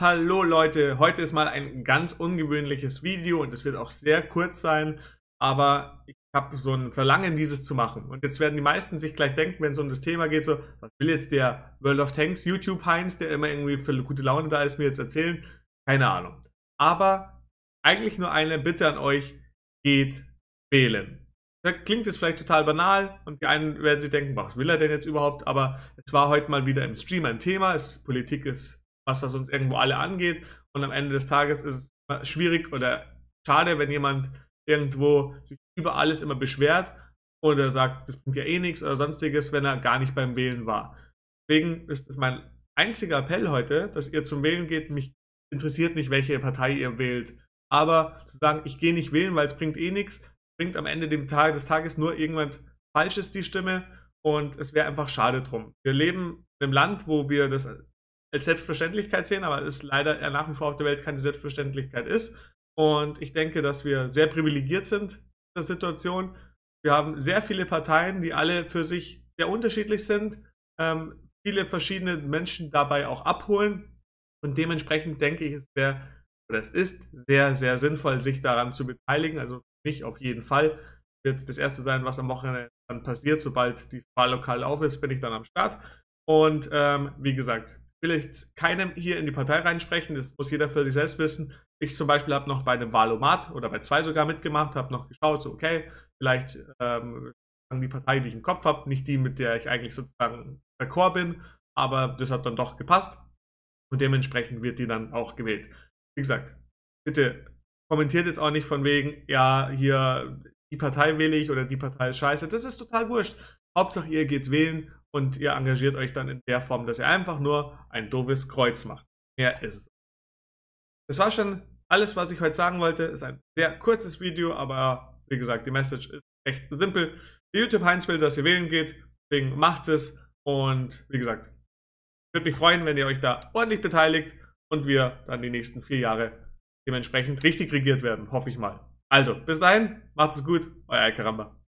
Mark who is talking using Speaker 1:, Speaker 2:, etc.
Speaker 1: hallo Leute, heute ist mal ein ganz ungewöhnliches Video und es wird auch sehr kurz sein, aber ich habe so ein Verlangen, dieses zu machen. Und jetzt werden die meisten sich gleich denken, wenn es um das Thema geht, so, was will jetzt der World of Tanks YouTube-Heinz, der immer irgendwie für gute Laune da ist, mir jetzt erzählen? Keine Ahnung. Aber eigentlich nur eine Bitte an euch, geht wählen. Das klingt jetzt vielleicht total banal und die einen werden sich denken, was will er denn jetzt überhaupt? Aber es war heute mal wieder im Stream ein Thema. Es, Politik ist was, was uns irgendwo alle angeht. Und am Ende des Tages ist es schwierig oder schade, wenn jemand irgendwo sich über alles immer beschwert oder sagt, das bringt ja eh nichts oder sonstiges, wenn er gar nicht beim Wählen war. Deswegen ist es mein einziger Appell heute, dass ihr zum Wählen geht. Mich interessiert nicht, welche Partei ihr wählt. Aber zu sagen, ich gehe nicht wählen, weil es bringt eh nichts, bringt am Ende des Tages nur irgendwann falsches die Stimme und es wäre einfach schade drum. Wir leben in einem Land, wo wir das als Selbstverständlichkeit sehen, aber es leider nach wie vor auf der Welt keine Selbstverständlichkeit ist. Und ich denke, dass wir sehr privilegiert sind in der Situation. Wir haben sehr viele Parteien, die alle für sich sehr unterschiedlich sind, ähm, viele verschiedene Menschen dabei auch abholen. Und dementsprechend denke ich, es wäre oder es ist sehr, sehr sinnvoll, sich daran zu beteiligen. Also mich auf jeden Fall. Wird das erste sein, was am Wochenende dann passiert. Sobald die Wahllokal auf ist, bin ich dann am Start. Und ähm, wie gesagt, will ich keinem hier in die Partei reinsprechen, das muss jeder für sich selbst wissen. Ich zum Beispiel habe noch bei einem Wahlomat oder bei zwei sogar mitgemacht, habe noch geschaut, so okay, vielleicht ähm, die Partei, die ich im Kopf habe, nicht die, mit der ich eigentlich sozusagen d'accord bin, aber das hat dann doch gepasst und dementsprechend wird die dann auch gewählt. Wie gesagt, bitte kommentiert jetzt auch nicht von wegen, ja, hier die Partei wähle ich oder die Partei ist scheiße. Das ist total wurscht. Hauptsache ihr geht wählen und ihr engagiert euch dann in der Form, dass ihr einfach nur ein doofes Kreuz macht. Mehr ist es. Das war schon alles, was ich heute sagen wollte. Ist ein sehr kurzes Video, aber wie gesagt, die Message ist echt simpel. Die YouTube Heinz will, dass ihr wählen geht, deswegen macht es. Und wie gesagt, würde mich freuen, wenn ihr euch da ordentlich beteiligt und wir dann die nächsten vier Jahre dementsprechend richtig regiert werden, hoffe ich mal. Also, bis dahin, macht es gut, euer Alkaramba.